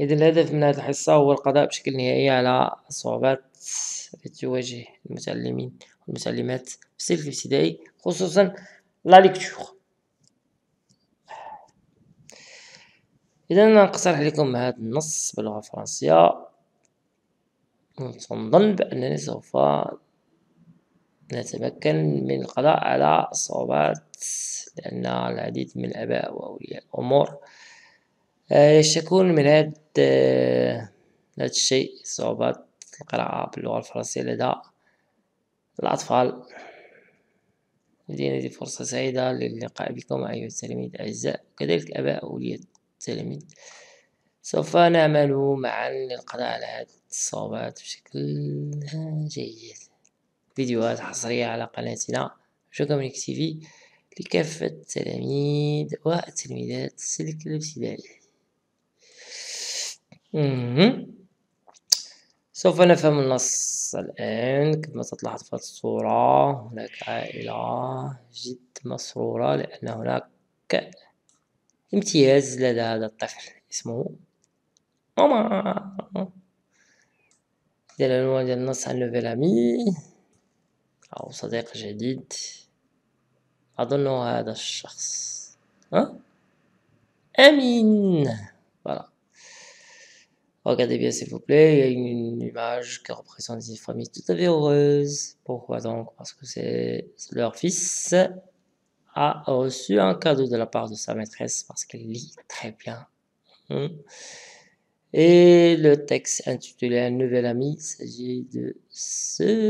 إذا الهدف من هذه الحصة هو القضاء بشكل نهائي على الصعوبات التي تواجه المتعلمين والمتعلمات في الصف الابتدائي خصوصا لا ليكتور. إذا نقترح عليكم هذا النص باللغة الفرنسية. نظن بأنني سوف نتمكن من القضاء على الصعوبات لأن العديد من الآباء وأولياء الأمور يشتكون من هذا هذا الشيء صعوبات القراءة باللغة الفرنسية لدى الأطفال. لدينا فرصة سعيدة للقاء بكم أيها التلاميذ الأعزاء كذلك الآباء وأولياء التلاميذ. سوف نعمل معا للقضاء على هذه الصعوبات بشكل جيد. فيديوهات حصرية على قناتنا جوكومينيك تيفي لكافة التلاميذ والتلميذات السلك الابتدائي سوف نفهم النص الآن. كما تلاحظ في الصورة هناك عائلة جد مسرورة لأن هناك امتياز لدى هذا الطفل. اسمه ماما. ديال العنوان ديال النص عن نوفيل أمي أو صديق جديد. أظن هذا الشخص ها؟ أمين. voilà Regardez bien s'il vous plaît, il y a une image qui représente une famille tout à fait heureuse. Pourquoi donc? Parce que c'est leur fils a reçu un cadeau de la part de sa maîtresse parce qu'elle lit très bien. Hmm. Et le texte intitulé Un nouvel ami, il s'agit de celui-là.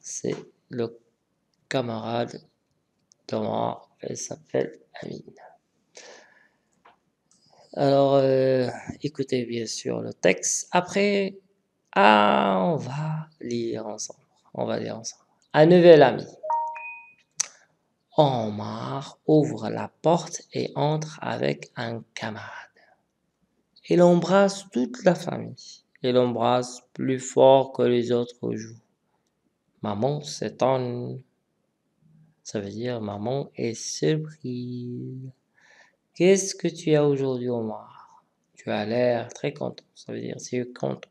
C'est le camarade d'Omar, elle s'appelle Amine. Alors, euh, écoutez bien sûr le texte. Après, ah, on va lire ensemble. On va lire ensemble. Un nouvel ami. Omar ouvre la porte et entre avec un camarade. Il embrasse toute la famille. Il embrasse plus fort que les autres jours. Maman s'étonne. Ça veut dire maman est surprise. Qu'est-ce que tu as aujourd'hui, Omar? Tu as l'air très content. Ça veut dire c'est content.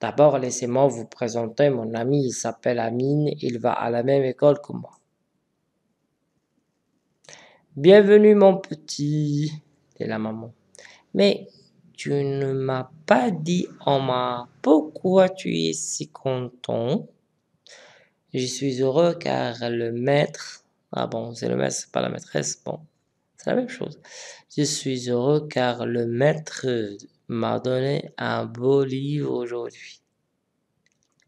D'abord, laissez-moi vous présenter mon ami. Il s'appelle Amine. Il va à la même école que moi. Bienvenue, mon petit, dit la maman. Mais tu ne m'as pas dit, Omar, pourquoi tu es si content? Je suis heureux car le maître... Ah bon, c'est le maître, c'est pas la maîtresse. Bon, c'est la même chose. Je suis heureux car le maître m'a donné un beau livre aujourd'hui.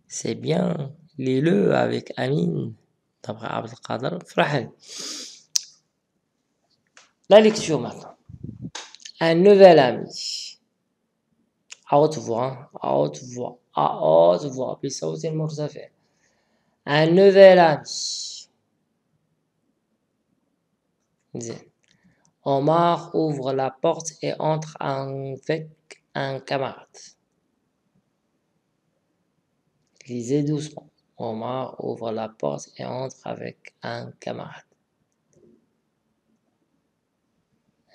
C'est bien, lis-le avec Amine. D'après Abdelkader Frahel. La lecture maintenant. Un nouvel ami. à haute voix, à haute voix, à haute voix, بصوت مرتفع. Un nouvel ami. زين. Omar ouvre la porte et entre avec un camarade. Lisez doucement. Omar ouvre la porte et entre avec un camarade.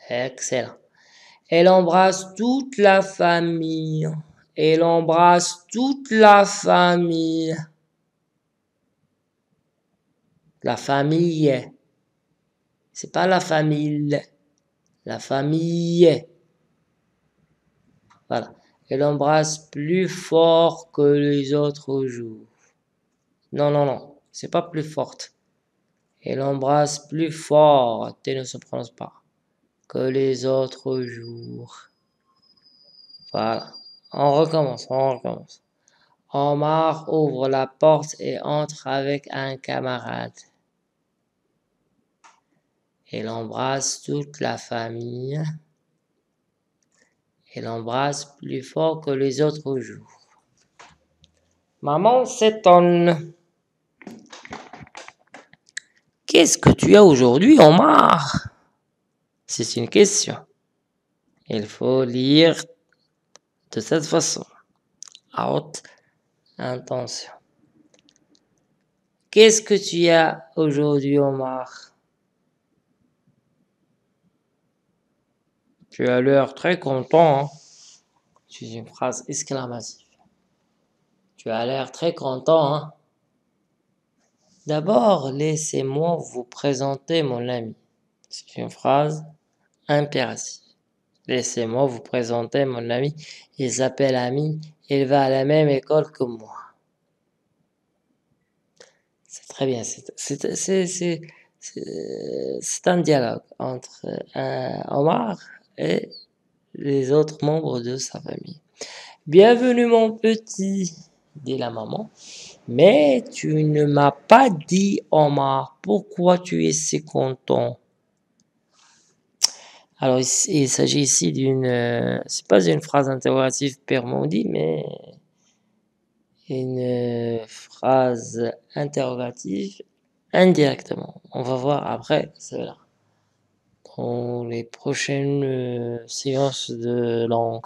Excellent. Elle embrasse toute la famille. Elle embrasse toute la famille. La famille. C'est pas la famille. La famille. Voilà. Elle embrasse plus fort que les autres jours. Non, non, non. C'est pas plus forte. Elle embrasse plus fort. T ne se prononce pas que les autres jours. Voilà. On recommence, on recommence. Omar ouvre la porte et entre avec un camarade. Il embrasse toute la famille. Il embrasse plus fort que les autres jours. Maman s'étonne. Qu'est-ce que tu as aujourd'hui, Omar? C'est une question. Il faut lire de cette façon, à haute intention. Qu'est-ce que tu as aujourd'hui, Omar? Tu as l'air très content. Hein? C'est une phrase exclamative. Tu as l'air très content. Hein? D'abord, laissez-moi vous présenter mon ami. C'est une phrase impérative. Laissez-moi vous présenter mon ami. Il s'appelle Ami. Il va à la même école que moi. C'est très bien. C'est un dialogue entre euh, Omar et les autres membres de sa famille. Bienvenue mon petit, dit la maman. Mais tu ne m'as pas dit, Omar, pourquoi tu es si content? Alors, il, s'agit ici d'une... Euh, c'est pas une phrase interrogative purement dit, mais une phrase interrogative indirectement. On va voir après cela dans les prochaines euh, séances de langue.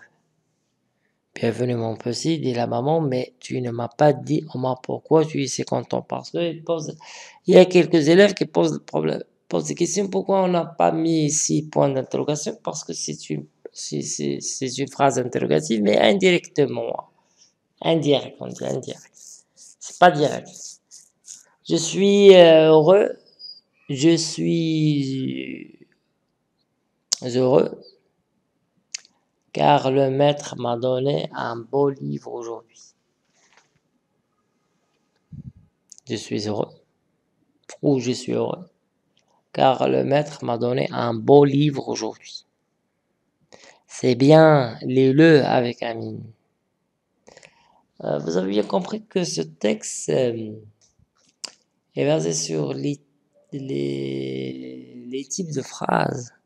Bienvenue mon petit, dit la maman, mais tu ne m'as pas dit, Omar, pourquoi tu es si content? Parce que il, il y a quelques élèves qui posent le problème, posent des questions, pourquoi on n'a pas mis ici point d'interrogation? Parce que c'est une, c'est une phrase interrogative, mais indirectement. Indirect, on dit indirect. C'est pas direct. Je suis euh, heureux, je suis heureux car le maître m'a donné un beau livre aujourd'hui. Je suis heureux. Ou je suis heureux. Car le maître m'a donné un beau livre aujourd'hui. C'est bien, lis-le avec Amine. Euh, vous avez bien compris que ce texte euh, est basé sur les, les, types de phrases.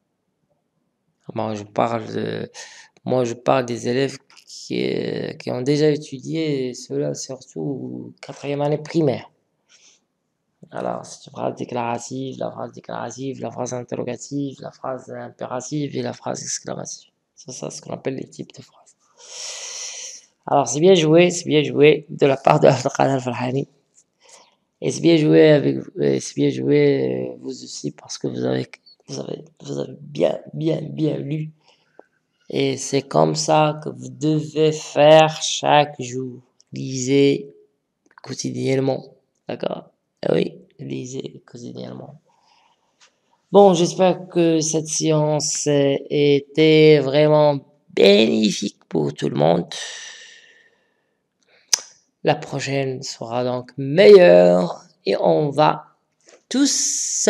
Moi, je parle moi, je parle des élèves qui, qui ont déjà étudié cela, surtout quatrième année primaire. Alors, c'est une phrase déclarative, la phrase déclarative, la phrase interrogative, la phrase impérative et la phrase exclamative. C'est ça ce qu'on appelle les types de phrases. Alors, c'est bien joué, c'est bien joué de la part de Abdelkader Farhani. Et c'est bien joué avec c'est bien joué vous aussi parce que vous avez, vous avez, bien, bien, bien lu et c'est comme ça que vous devez faire chaque jour. Lisez quotidiennement. D'accord? Eh Oui, lisez quotidiennement. Bon, j'espère que cette séance était vraiment bénéfique pour tout le monde. La prochaine sera donc meilleure et on va tous